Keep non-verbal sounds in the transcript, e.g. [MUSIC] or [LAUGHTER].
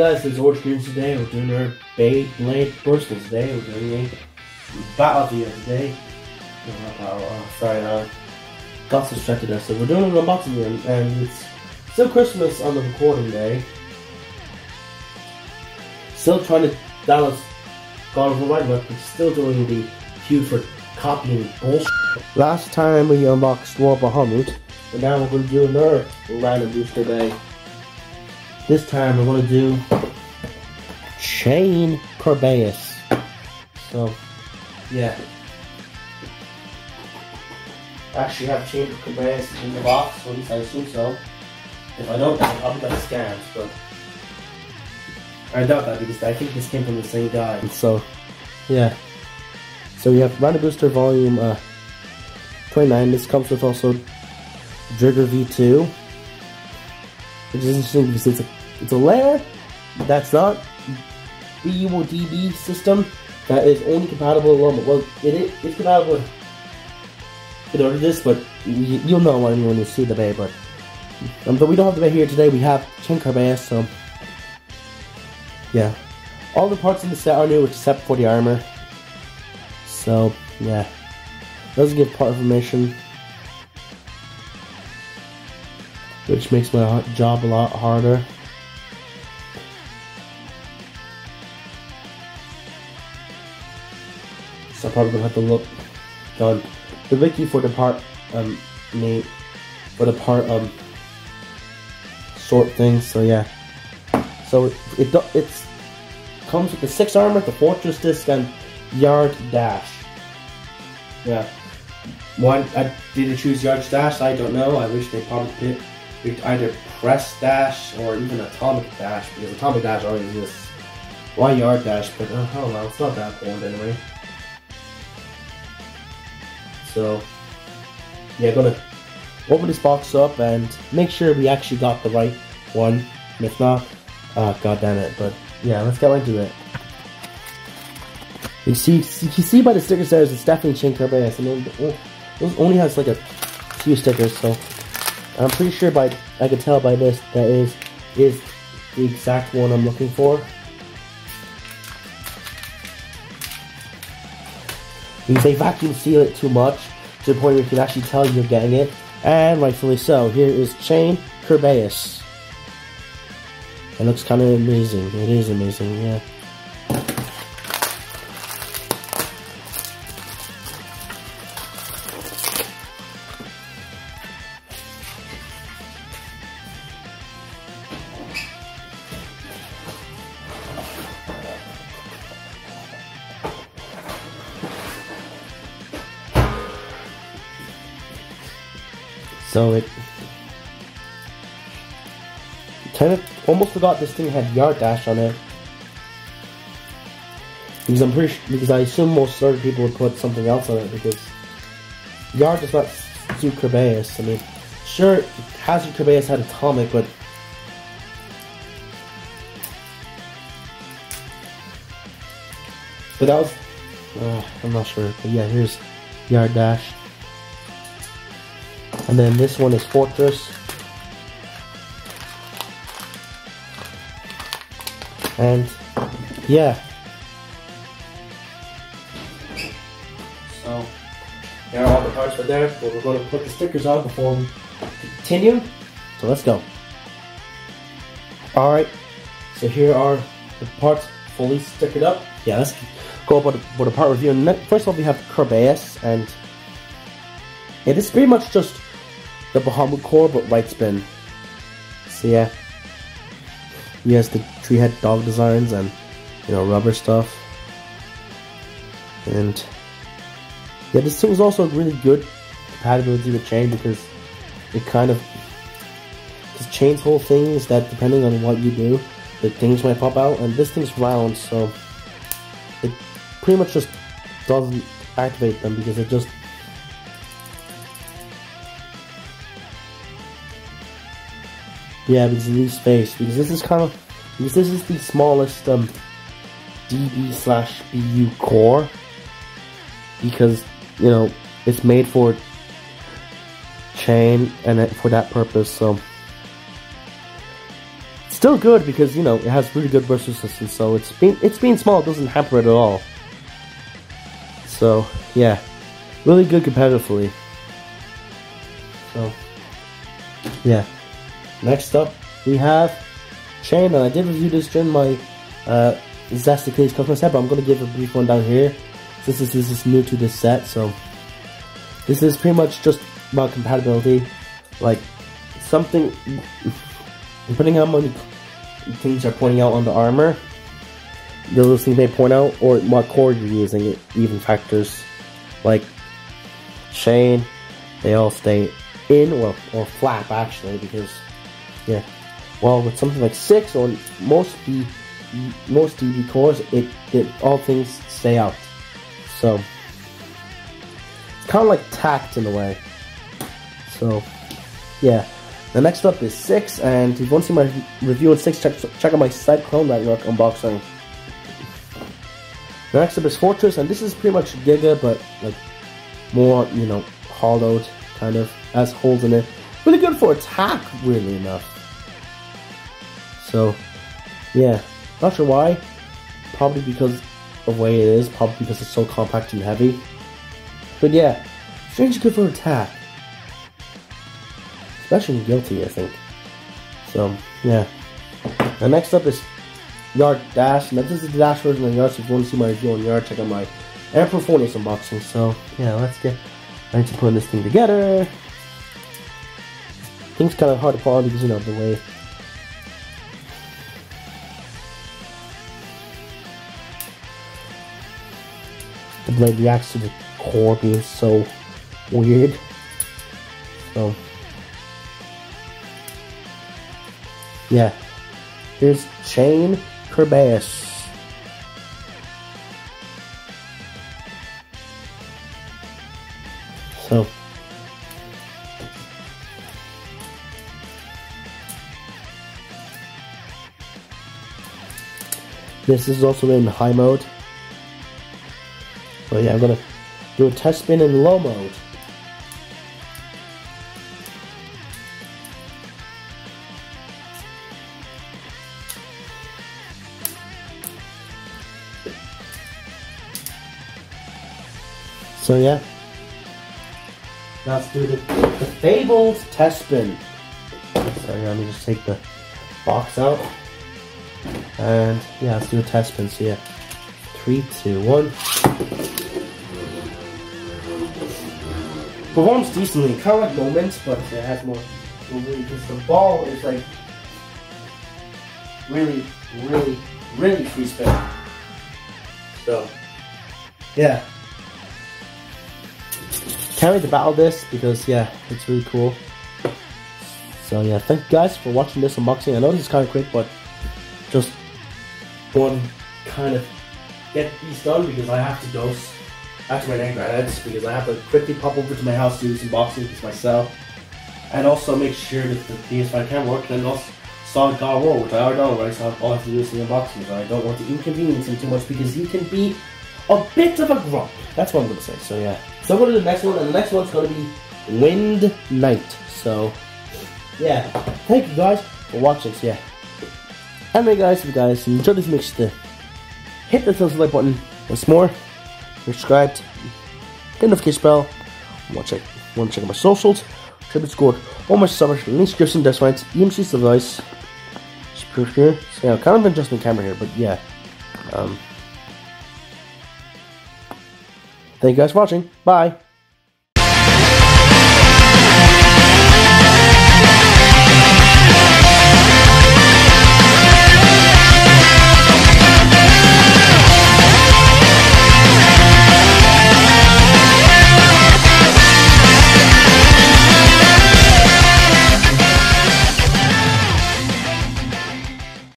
guys, this is Orange Greens today. We're doing our Beyblade Personals today. We're doing a battle video today. Not battle, uh, sorry, uh, got distracted there. So we're doing an unboxing video, and it's still Christmas on the recording day. Still trying to download God of War but still doing the queue for copying bullshit. Last time we unboxed War Bahamut, and now we're going to do another random booster day. This time we're going to do Chain Kerbeus. So, yeah. Actually have Chain Kerbeus in the box, at least I assume so. If I don't, I'll be got scams, but I doubt that because I think this came from the same guy. So, yeah. So we have Random Booster Volume uh, 29. This comes with also Drigger V2. Which is interesting because it's a it's a layer that's not BUODB system that is only compatible with Well, it is it's compatible with order this, but you, will know when, when you see the bay. But um, but we don't have the bay here today. We have Chain Kerbeus, so yeah. All the parts in the set are new except for the armor. So yeah, doesn't give part information, which makes my job a lot harder. Probably gonna have to look on the wiki for the part um name for the part um sort things. So yeah. So it it it's comes with the six armor, the fortress disc, and yard dash. Yeah. Why I didn't choose yard dash? I don't know. I wish they probably picked either press dash or even atomic dash because atomic dash already exists. Why yard dash? But uh, I don't know. It's not that important anyway. So, yeah, gonna open this box up and make sure we actually got the right one. And if not, uh, god damn it. But yeah, let's get into it. You see, you see by the stickers there, it's definitely Chain Kerbeus. I mean, it only has like a few stickers, so I'm pretty sure by I can tell by this that is is the exact one I'm looking for. Because they vacuum seal it too much to the point where you can actually tell you're getting it, and rightfully so. Here is Chain Kerbeus. It looks kind of amazing. It is amazing, yeah. So it kind of almost forgot this thing had yard dash on it. Because I'm pretty because I assume most other people would put something else on it because yard does not suit Kerbeus. I mean, sure, Hazard Kerbeus had atomic, but but that was uh, I'm not sure. But yeah, here's yard dash. And then this one is Fortress. And yeah. So there are all the parts right there, but we're going to put the stickers on before we continue. So let's go. Alright, so here are the parts fully stickered up. Yeah, let's go about the, the part review. First of all, we have Kerbeus, and it is pretty much just the Bahamut core, but right spin. So yeah, he has the tree head dog designs and you know rubber stuff, and yeah, this thing was also really good compatibility with chain because it kind of because chain's whole thing is that depending on what you do, the things might pop out, and this thing's round, so it pretty much just doesn't activate them because it just Yeah, because of these space. Because this is kind of because this is the smallest um, DB slash BU core. Because you know it's made for chain and for that purpose. So it's still good because you know it has really good burst resistance. So it's being it's being small doesn't hamper it at all. So yeah, really good competitively. So yeah. Next up we have Chain, and I did review this during my uh, Zesty Case customer set, but I'm gonna give a brief one down here since this is new to this set. So this is pretty much just about compatibility, like something [LAUGHS] depending on how many things are pointing out on the armor, those things may point out, or what core you're using, even factors like chain, they all stay in or, or flap actually because yeah well with something like six or most B most DB cores it, it all things stay out so it's kind of like tacked in a way so yeah the next up is 6, and if you want to see my review on 6, check, check out my site Clone Network unboxing. The next up is Fortress, and this is pretty much Giga, but like more, you know, hollowed, kind of, has holes in it. Really good for attack, weirdly enough. So, yeah, not sure why. Probably because of the way it is, probably because it's so compact and heavy. But yeah, strangely good for attack especially guilty, I think. So, yeah. And next up is Yard Dash. Now, this is the Dash version of Yard, so if you want to see my review on Yard, check out my Air Fortress unboxing. So, yeah, let's get right to put this thing together. Things kind of hard to follow because, you know, the way the blade reacts to the core being so weird. So, Yeah. Here's Chain Kerbeus. So. This is also in high mode. So yeah, I'm gonna do a test spin in low mode. So yeah. Let's do the, the fabled test spin. So let me just take the box out. And yeah, let's do a test spin. So yeah. Three, two, one. Performs decently, kind of like moments, but it has more because the ball is like really, really, really free spin. So, yeah. Can't wait to battle this because yeah, it's really cool. So yeah, thank you guys for watching this unboxing. I know this is kind of quick, but one kind of get these done because I have to go back to my name credits because I have to quickly pop over to my house to do some boxing with myself. And also make sure that the PS5 can work and also start God of War, which I already done right? So all I have to do is the unboxing. But I don't want to inconvenience him too much because he can be a bit of a grump. That's what I'm gonna say. So yeah. So I'm going to do the next one, and the next one's going to be Wind Knight. So, yeah. Thank you guys for watching. So, yeah. Anyway, guys, if you guys enjoyed this, make sure to hit the thumbs like button once more. Subscribe, hit the notification bell. Want to check, want to check out my socials? Tribute scored all my summer links, gifts, and discounts. EMC device. Here. So, yeah, kind of adjusting the camera here, but yeah. Um, Thank you guys for watching. Bye.